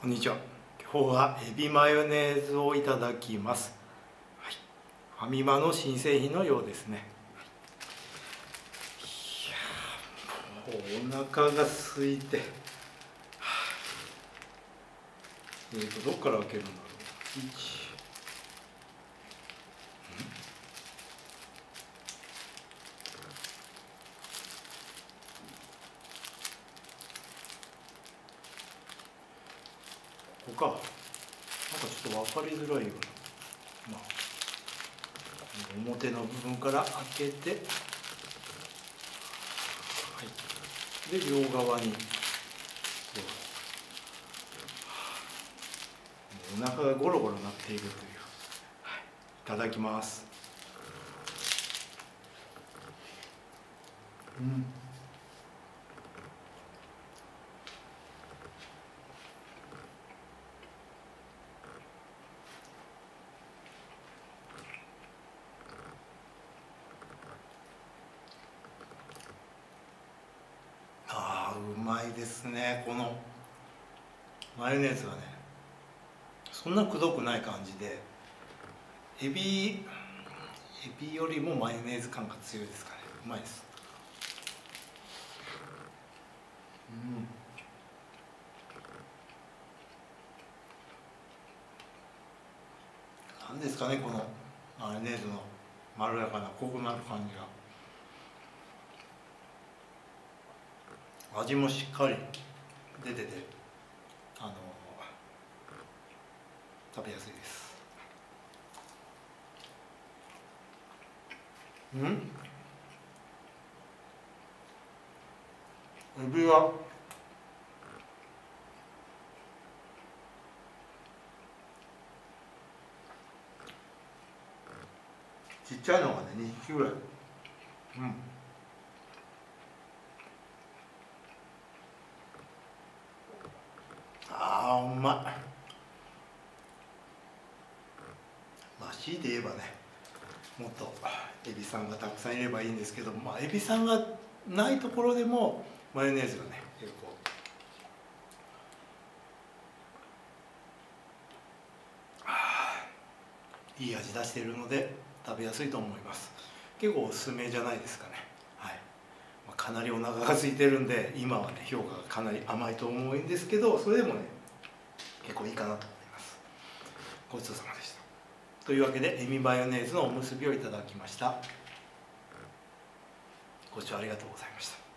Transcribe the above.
こんにちは。今日はエビマヨネーズをいただきます、はい、ファミマの新製品のようですね。い。やもうお腹が空いて、はあ。えーとどっから開けるんだろう。ここか。なんかちょっと分かりづらいような、まあ、表の部分から開けて、はい、で両側に。お腹がゴロゴロなっているという、はい、いただきます。うんああうまいですね。このマヨネーズがねそんなくどくない感じでエビエビよりもマヨネーズ感が強いですかね。うまいです。うん。なんですかねこのマヨネーズのまろやかなコクのある感じが。味もしっかり出ててあの食べやすいです。うん？エビは？ちっちゃいのがね2匹ぐらい。うんあーうまいまあ強いて言えばねもっとエビさんがたくさんいればいいんですけどまあエビさんがないところでもマヨネーズがね結構。いい味出しているので食べやすいと思います。結構おすすめじゃないですかね。はい、まあ、かなりお腹が空いてるんで今はね評価がかなり甘いと思うんですけどそれでもね結構いいかなと思います。ごちそうさまでした。というわけでエミマヨネーズのおむすびをいただきました。ご視聴ありがとうございました。